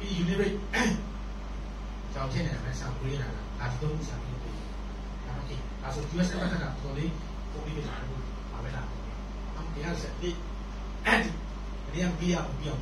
ပြီး unit rate ကြောင့်ဖြစ်နေတာပဲဆောက်ပေးနေတာဒါဒီတော့ဆောက်ပေးတယ်ဒါโอเคဒါဆို US ကတည်းကတော်လေးပုံပြီးကြတာလို့ပါပဲလားအမ်တရားစက်ဒီအဲ့ဒီအရင်ပြရအောင်ပြအောင်